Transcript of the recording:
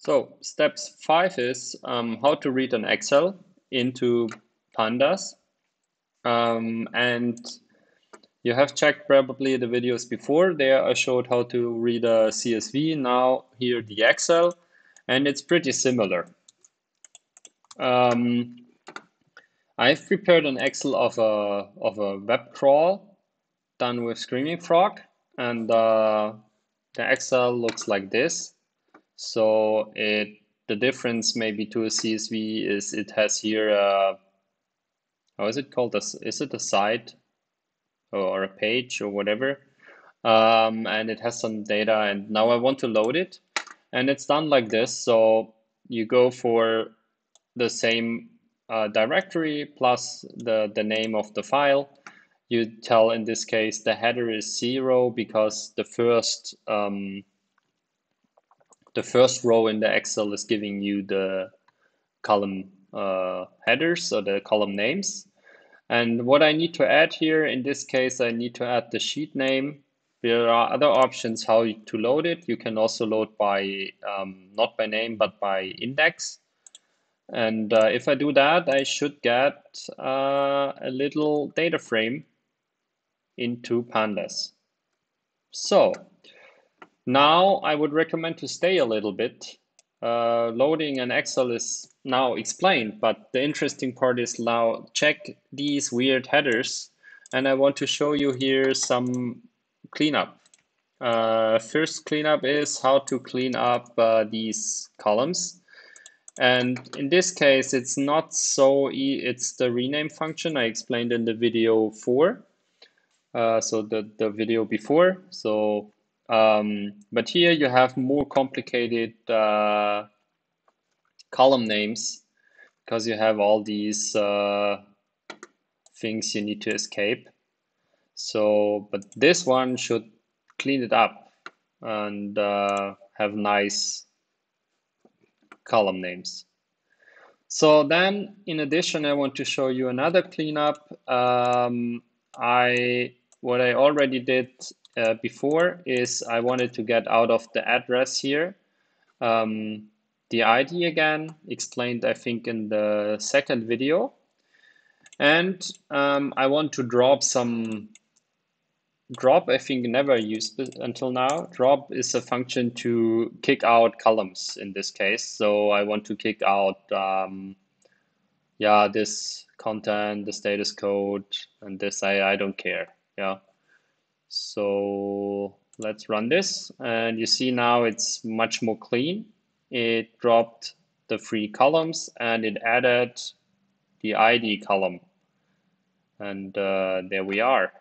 So steps five is um, how to read an Excel into pandas. Um, and you have checked probably the videos before. There I showed how to read a CSV. Now here the Excel, and it's pretty similar. Um, I've prepared an Excel of a, of a web crawl done with Screaming Frog, and uh, the Excel looks like this. So it the difference maybe to a CSV is it has here a, how is it called? Is it a site or a page or whatever? Um, and it has some data and now I want to load it and it's done like this. So you go for the same uh, directory plus the, the name of the file. You tell in this case the header is zero because the first um, the first row in the Excel is giving you the column uh, headers or the column names. And what I need to add here, in this case, I need to add the sheet name. There are other options how to load it. You can also load by, um, not by name, but by index. And uh, if I do that, I should get uh, a little data frame into pandas. So now I would recommend to stay a little bit. Uh, loading an Excel is now explained, but the interesting part is now check these weird headers. And I want to show you here some cleanup. Uh, first cleanup is how to clean up uh, these columns. And in this case, it's not so, e it's the rename function I explained in the video four. Uh, so the, the video before. So um, but here you have more complicated uh, column names because you have all these uh, things you need to escape. So, but this one should clean it up and uh, have nice column names. So then, in addition, I want to show you another cleanup. Um, I what I already did uh, before is I wanted to get out of the address here. Um, the ID again, explained I think in the second video. And um, I want to drop some drop, I think never used until now. Drop is a function to kick out columns in this case. So I want to kick out, um, yeah, this content, the status code, and this I, I don't care. Yeah. So let's run this and you see now it's much more clean. It dropped the three columns and it added the ID column. And uh, there we are.